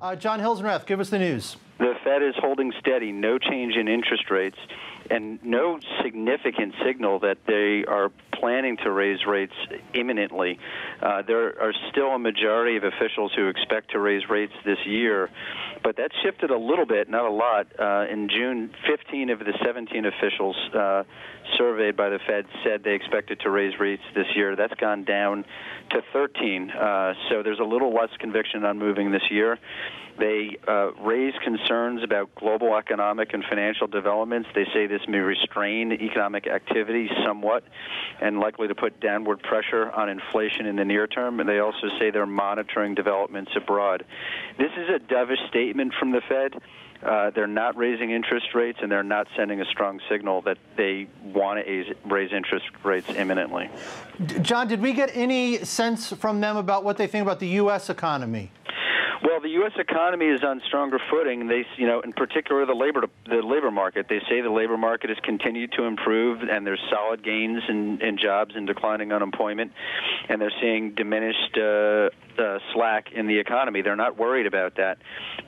Uh, Jon Hilsenrath, give us the news. The Fed is holding steady, no change in interest rates, and no significant signal that they are planning to raise rates imminently. Uh, there are still a majority of officials who expect to raise rates this year, but that shifted a little bit, not a lot. Uh, in June, 15 of the 17 officials uh, surveyed by the Fed said they expected to raise rates this year. That's gone down to 13. Uh, so there's a little less conviction on moving this year. They uh, raise concerns about global economic and financial developments. They say this may restrain economic activity somewhat and likely to put downward pressure on inflation in the near term. And they also say they're monitoring developments abroad. This is a dovish statement from the Fed. Uh, they're not raising interest rates and they're not sending a strong signal that they want to raise interest rates imminently. Jon, did we get any sense from them about what they think about the U.S. economy? Well, the U.S. economy is on stronger footing. They, you know, in particular the labor the labor market. They say the labor market has continued to improve, and there's solid gains in, in jobs and declining unemployment, and they're seeing diminished uh, uh, slack in the economy. They're not worried about that.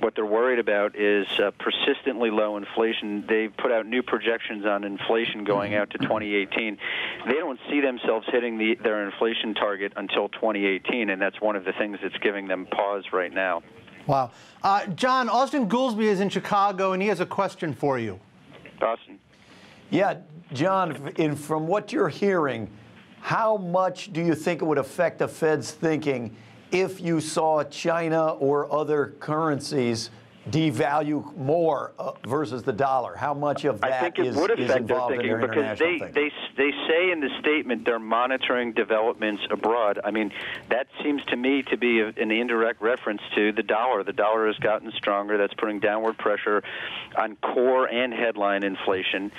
What they're worried about is uh, persistently low inflation. They've put out new projections on inflation going out to 2018. They don't see themselves hitting the, their inflation target until 2018, and that's one of the things that's giving them pause right now. Wow. Uh, Jon, Austan Goolsbee is in Chicago, and he has a question for you. Austan. Yeah, Jon, in, from what you're hearing, how much do you think it would affect the Fed's thinking if you saw China or other currencies devalue more uh, versus the dollar? How much of that I think it is, would affect their thinking their because they, thinking? they they say in the statement they're monitoring developments abroad. I mean, that seems to me to be a, an indirect reference to the dollar. The dollar has gotten stronger. That's putting downward pressure on core and headline inflation.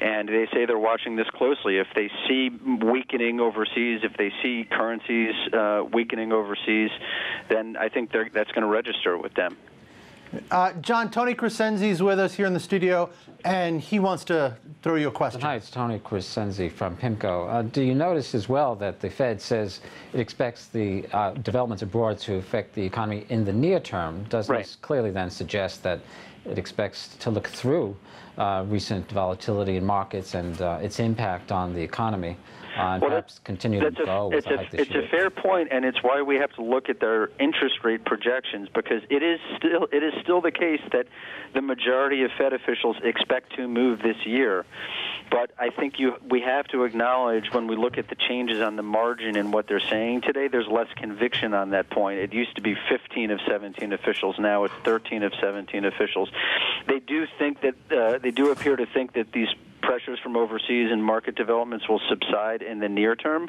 And they say they're watching this closely. If they see weakening overseas, if they see currencies uh, weakening overseas, then I think that's going to register with them. Uh, Jon, Tony Crescenzi is with us here in the studio, and he wants to throw you a question. Hi, it's Tony Crescenzi from PIMCO. Uh, do you notice as well that the Fed says it expects the uh, developments abroad to affect the economy in the near term? Doesn't right. this clearly then suggest that it expects to look through uh, recent volatility in markets and uh, its impact on the economy? uh, and well, perhaps continue to go it's, a, it's a fair point, and it's why we have to look at their interest rate projections because it is still it is still the case that the majority of Fed officials expect to move this year. But I think you we have to acknowledge when we look at the changes on the margin and what they're saying today, there's less conviction on that point. It used to be 15 of 17 officials, now it's 13 of 17 officials. They do think that uh, they do appear to think that these pressures from overseas and market developments will subside in the near term,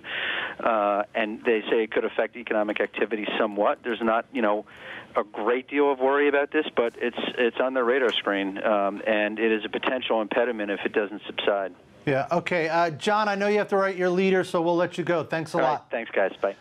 uh, and they say it could affect economic activity somewhat. There's not, you know, a great deal of worry about this, but it's it's on the radar screen, um, and it is a potential impediment if it doesn't subside. Yeah. Okay, uh, Jon. I know you have to write your leader, so we'll let you go. Thanks a All lot. Right, thanks, guys. Bye.